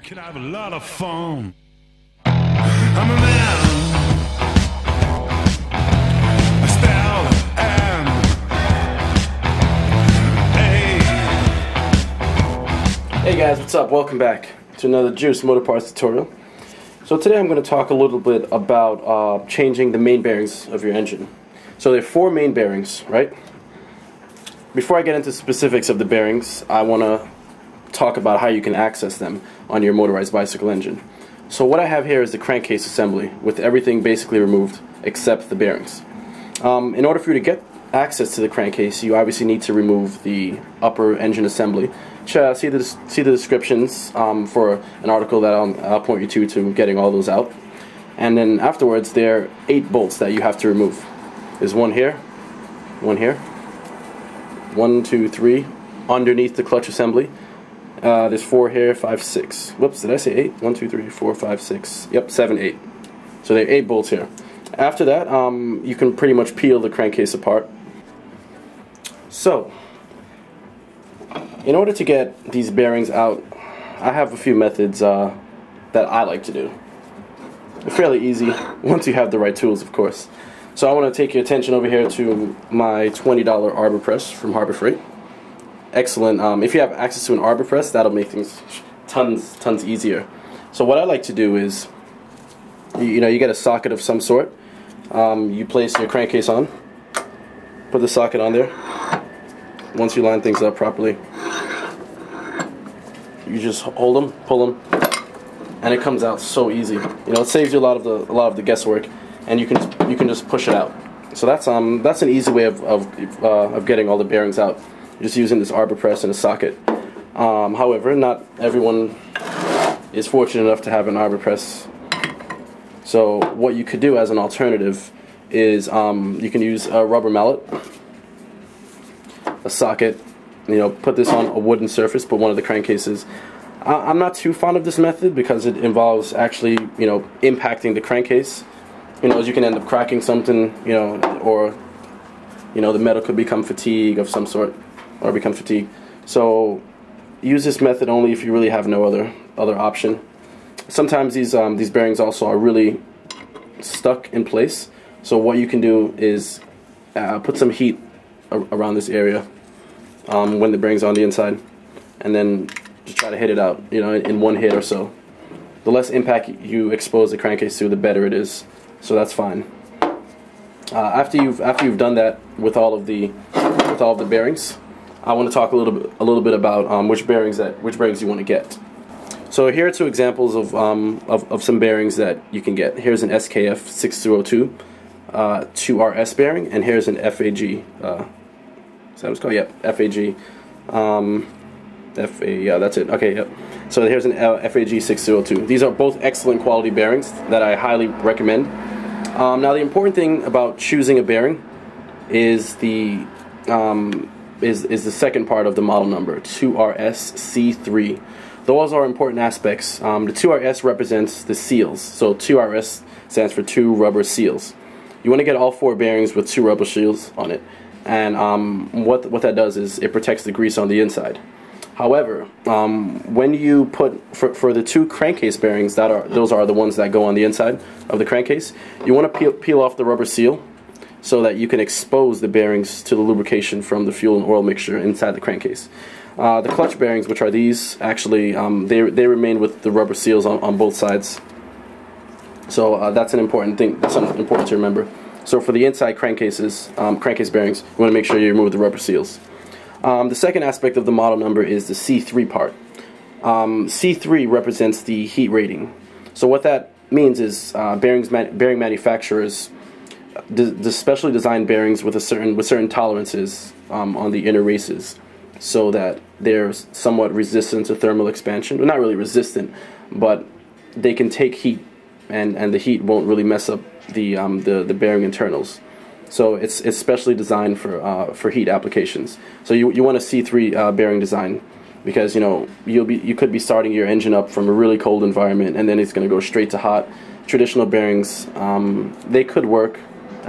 We can have a lot of fun. I'm a man. Hey guys, what's up? Welcome back to another Juice Moto Parts tutorial. So today I'm going to talk a little bit about uh, changing the main bearings of your engine. So there are four main bearings, right? Before I get into specifics of the bearings, I want to talk about how you can access them on your motorized bicycle engine. So what I have here is the crankcase assembly with everything basically removed except the bearings. Um, in order for you to get access to the crankcase, you obviously need to remove the upper engine assembly. Uh, see the see the descriptions um, for an article that I'll, I'll point you to to getting all those out. And then afterwards, there are eight bolts that you have to remove. There's one here, one here, one, two, three, underneath the clutch assembly. Uh, there's four here, five, six. Whoops, did I say eight? One, two, three, four, five, six. Yep, seven, eight. So there are eight bolts here. After that, um, you can pretty much peel the crankcase apart. So, in order to get these bearings out, I have a few methods uh, that I like to do. They're fairly easy once you have the right tools, of course. So I want to take your attention over here to my $20 arbor press from Harbor Freight. Excellent. Um, if you have access to an arbor press, that'll make things tons, tons easier. So what I like to do is, you, you know, you get a socket of some sort. Um, you place your crankcase on, put the socket on there. Once you line things up properly, you just hold them, pull them, and it comes out so easy. You know, it saves you a lot of the a lot of the guesswork, and you can you can just push it out. So that's um that's an easy way of of, uh, of getting all the bearings out, just using this arbor press and a socket. Um, however, not everyone is fortunate enough to have an arbor press. So what you could do as an alternative is um, you can use a rubber mallet, a socket, you know, put this on a wooden surface, put one of the crankcases. I- I'm not too fond of this method because it involves actually, you know, impacting the crankcase. You know, as you can end up cracking something, you know, or, you know, the metal could become fatigue of some sort, or become fatigued. So, use this method only if you really have no other other option. Sometimes these um, these bearings also are really stuck in place. So what you can do is uh, put some heat around this area um, when the bearing's on the inside, and then just try to hit it out. You know, in, in one hit or so. The less impact you expose the crankcase to, the better it is. So that's fine. Uh, after you've after you've done that with all of the with all of the bearings, I want to talk a little bit a little bit about um, which bearings that which bearings you want to get. So here are two examples of, um, of, of some bearings that you can get. Here's an SKF 6202 uh, 2RS bearing, and here's an FAG. Uh, is that called? Yep, FAG. Um, FA, yeah, that's it. Okay, yep. So here's an FAG 6202. These are both excellent quality bearings that I highly recommend. Um, now, the important thing about choosing a bearing is the um, is is the second part of the model number 2RS-C3. Those are important aspects. Um, the 2RS represents the seals. So 2RS stands for two rubber seals. You want to get all four bearings with two rubber seals on it, and um, what what that does is it protects the grease on the inside. However, um, when you put for, for the two crankcase bearings that are those are the ones that go on the inside of the crankcase, you want to peel, peel off the rubber seal so that you can expose the bearings to the lubrication from the fuel and oil mixture inside the crankcase. Uh, the clutch bearings, which are these, actually um, they they remain with the rubber seals on, on both sides. So uh, that's an important thing. That's something important to remember. So for the inside crankcases, um, crankcase bearings, you want to make sure you remove the rubber seals. Um, the second aspect of the model number is the C3 part. Um, C3 represents the heat rating. So what that means is uh, bearings bearing manufacturers d- specially designed bearings with a certain with certain tolerances um, on the inner races, so that they're somewhat resistant to thermal expansion. Well, not really resistant, but they can take heat, and, and the heat won't really mess up the um, the, the bearing internals. So it's it's specially designed for uh, for heat applications. So you you want a C3 uh, bearing design because you know you'll be you could be starting your engine up from a really cold environment and then it's going to go straight to hot. Traditional bearings um, they could work.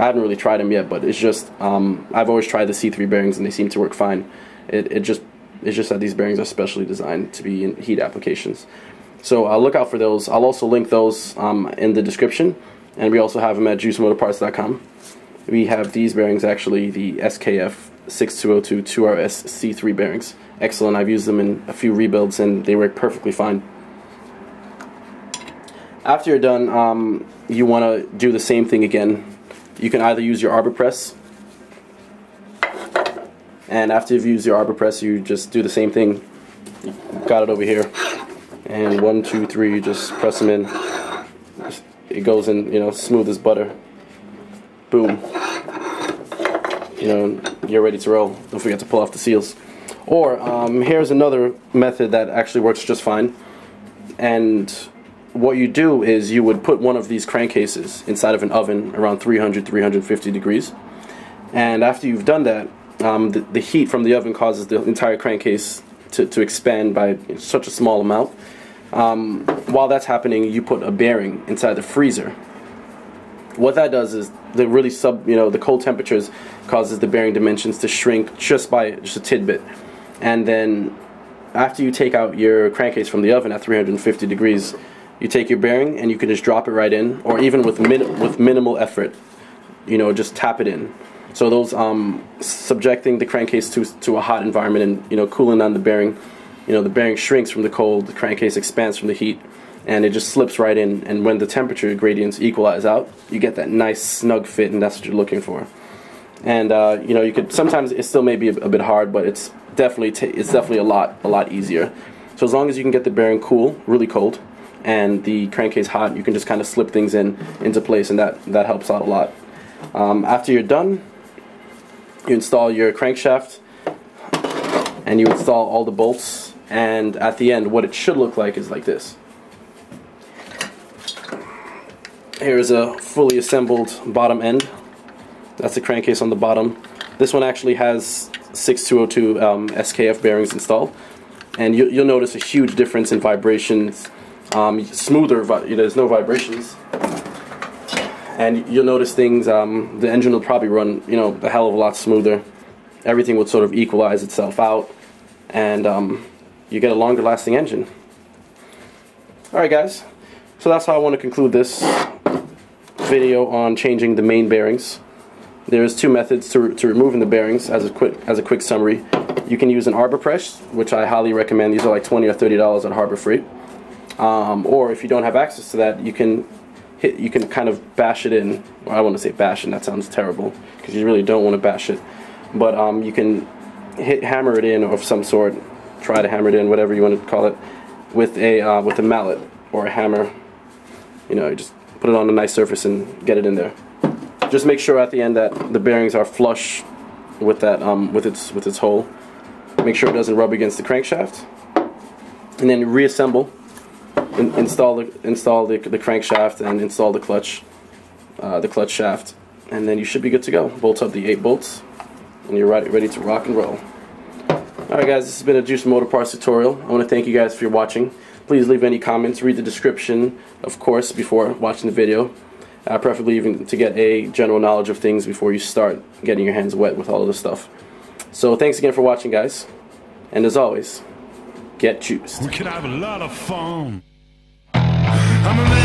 I haven't really tried them yet, but it's just um, I've always tried the C3 bearings and they seem to work fine. It it just it's just that these bearings are specially designed to be in heat applications. So uh, look out for those. I'll also link those um, in the description, and we also have them at juicemotoparts.com. We have these bearings actually, the SKF 6202 2RS C3 bearings. Excellent. I've used them in a few rebuilds and they work perfectly fine. After you're done, um, you want to do the same thing again. You can either use your arbor press, and after you've used your arbor press, you just do the same thing. got it over here, and one, two, three, you just press them in. It goes in, you know, smooth as butter. Boom. You know, you're ready to roll. Don't forget to pull off the seals. Or um, here's another method that actually works just fine. And what you do is you would put one of these crankcases inside of an oven around 300 350 degrees. And after you've done that um, the, the, heat from the oven causes the entire crankcase to, to expand by such a small amount. Um, while that's happening you put a bearing inside the freezer. What that does is the really sub you know the cold temperatures causes the bearing dimensions to shrink just by just a tidbit. And then after you take out your crankcase from the oven at 350 degrees you take your bearing and you can just drop it right in, or even with min- with minimal effort, you know, just tap it in. So those um, subjecting the crankcase to to a hot environment and you know cooling down the bearing, you know, the bearing shrinks from the cold, the crankcase expands from the heat, and it just slips right in. And when the temperature gradients equalize out, you get that nice snug fit, and that's what you're looking for. And uh, you know, you could sometimes it still may be a, a bit hard, but it's definitely t- it's definitely a lot a lot easier. So as long as you can get the bearing cool, really cold, and the crankcase hot, you can just kind of slip things in into place, and that that helps out a lot. Um, after you're done, you install your crankshaft, and you install all the bolts. And at the end, what it should look like is like this. Here's a fully assembled bottom end. That's the crankcase on the bottom. This one actually has 6202 um, SKF bearings installed, and you, will notice a huge difference in vibrations um, smoother, there's no vibrations. And you'll notice things, um, the engine will probably run, you know, a hell of a lot smoother. Everything would sort of equalize itself out, and um, you get a longer lasting engine. Alright guys, so that's how I want to conclude this video on changing the main bearings. There's two methods to, to removing the bearings as a quick as a quick summary. You can use an arbor press, which I highly recommend. These are like 20 or 30 dollars at Harbor Freight. Um, or if you don't have access to that, you can hit, you can kind of bash it in. Well, I want to say bash, and that sounds terrible because you really don't want to bash it. But um, you can hit hammer it in of some sort. Try to hammer it in, whatever you want to call it, with a uh, with a mallet or a hammer. You know, you just put it on a nice surface and get it in there. Just make sure at the end that the bearings are flush with that um, with its with its hole. Make sure it doesn't rub against the crankshaft, and then reassemble in, install the install the, the crankshaft and install the clutch, uh, the clutch shaft, and then you should be good to go. Bolt up the eight bolts, and you're ready, ready to rock and roll. Alright guys, this has been a Juice Moto Parts tutorial. I want to thank you guys for watching. Please leave any comments, read the description, of course, before watching the video. Uh, preferably even to get a general knowledge of things before you start getting your hands wet with all of this stuff. So thanks again for watching guys, and as always, get juiced. We can have a lot of fun. I'm a